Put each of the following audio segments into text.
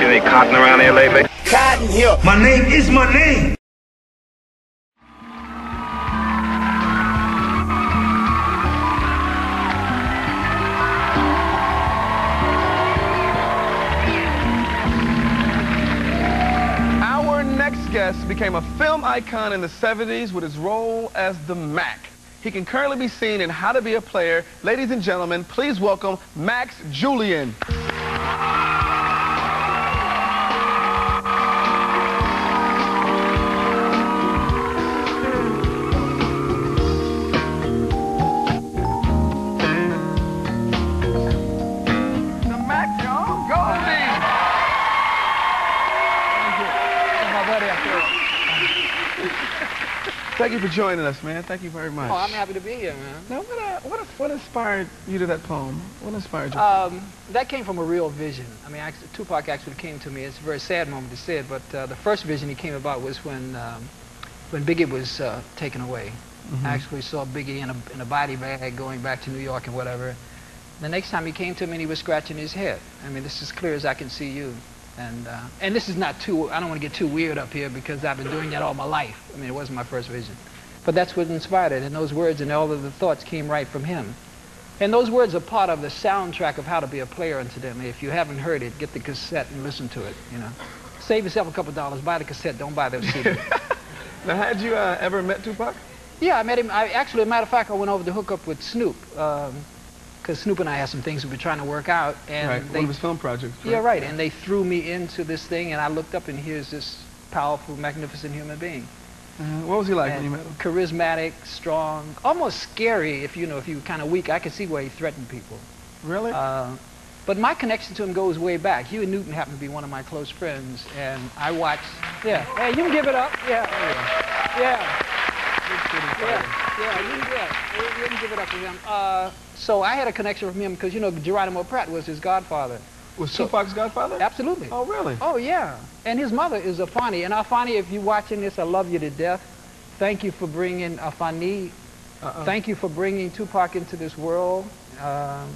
see any cotton around here lately? Cotton here. My name is my name. Our next guest became a film icon in the 70s with his role as the Mack. He can currently be seen in How to Be a Player. Ladies and gentlemen, please welcome Max Julien. Thank you for joining us, man. Thank you very much. Oh, I'm happy to be here, man. Now, what, uh, what, what inspired you to that poem? What inspired you? Um, that came from a real vision. I mean, actually, Tupac actually came to me. It's a very sad moment to say it, but uh, the first vision he came about was when um, when Biggie was uh, taken away. I actually saw Biggie in a, in a body bag going back to New York and whatever. The next time he came to me, he was scratching his head. I mean, this is clear as I can see you. And, uh, and this is not too, I don't want to get too weird up here because I've been doing that all my life. I mean, it wasn't my first vision. But that's what inspired it. And those words and all of the thoughts came right from him. And those words are part of the soundtrack of how to be a player incidentally. If you haven't heard it, get the cassette and listen to it, you know. Save yourself a couple dollars, buy the cassette, don't buy the CD. now, had you uh, ever met Tupac? yeah, I met him. I, actually, as a matter of fact, I went over to hook up with Snoop. Because Snoop and I had some things we were trying to work out. And right, they, one of his film projects. Yeah, right. And they threw me into this thing, and I looked up, and here's this powerful, magnificent human being. Uh, what was he like when you met him? charismatic, strong, almost scary. If you know, if you were kind of weak, I could see where he threatened people. Really? Uh, but my connection to him goes way back. Huey Newton happened to be one of my close friends, and I watched. Yeah. Hey, you can give it up. Yeah. Yeah. Yeah. Yeah. You yeah. You, you can give it up to him. Uh, so I had a connection with him because you know Geronimo Pratt was his godfather. was so- Tupac's godfather? Absolutely. Oh, really? Oh yeah, and his mother is Afeni. And Afeni, if you're watching this, I love you to death. Thank you for bringing Afeni. Uh-uh. Thank you for bringing Tupac into this world. Um,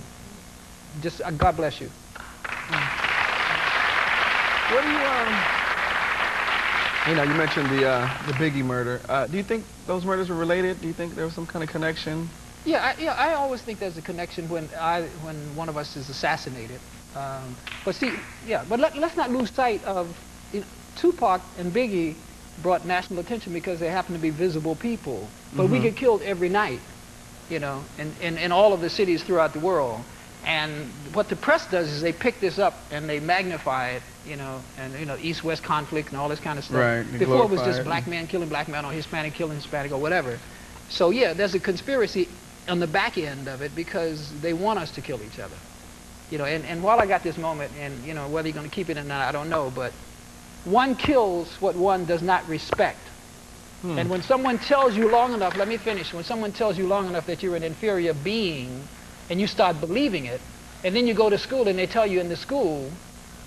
just uh, God bless you. What do you, um, you know, you mentioned the, uh, the Biggie murder. Uh, do you think those murders were related? Do you think there was some kind of connection? Yeah, I, yeah. I always think there's a connection when I when one of us is assassinated. Um, but see, yeah. But let, let's not lose sight of you know, Tupac and Biggie brought national attention because they happen to be visible people. But we get killed every night, you know, in, in, in all of the cities throughout the world. And what the press does is they pick this up and they magnify it, you know, and you know, East-West conflict and all this kind of stuff. Right, Before it was just black man killing black man or Hispanic killing Hispanic or whatever. So yeah, there's a conspiracy on the back end of it because they want us to kill each other. You know, and, and while I got this moment, and you know, whether you're going to keep it or not, I don't know, but one kills what one does not respect. And when someone tells you long enough, let me finish, when someone tells you long enough that you're an inferior being and you start believing it, and then you go to school and they tell you in the school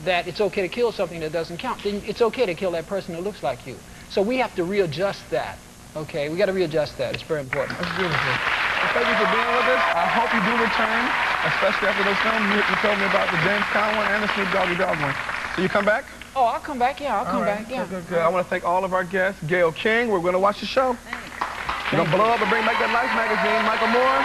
that it's okay to kill something that doesn't count, then it's okay to kill that person who looks like you. So we have to readjust that. Okay, we got to readjust that. It's very important. That's beautiful. Well, thank you for being with us. I hope you do return, especially after those films you, you told me about the James Conn one and the Snoop Doggy Dogg one. So you come back? Oh, I'll come back. Yeah, I'll come All right. back. Yeah. Good, good, good. I want to thank all of our guests. Gayle King, we're going to watch the show. Thanks. We're going to blow up and bring back that Life magazine. Michael Moore,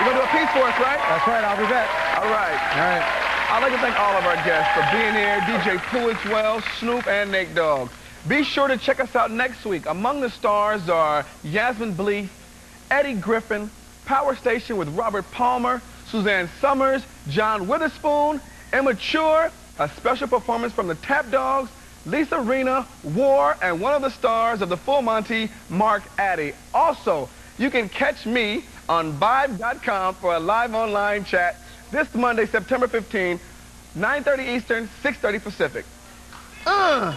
you're going to do a piece for us, right? That's right, I'll be back. All right. All right. I'd like to thank all of our guests for being here. DJ Pooh as well, Snoop and Nate Dogg. Be sure to check us out next week. Among the stars are Yasmine Bleeth, Eddie Griffin, Power Station with Robert Palmer, Suzanne Somers, John Witherspoon, Immature, a special performance from the Tap Dogs, Lisa Rinna, War, and one of the stars of the Full Monty, Mark Addy. Also, you can catch me on Vibe.com for a live online chat this Monday, September 15, 9.30 Eastern, 6.30 Pacific. Uh.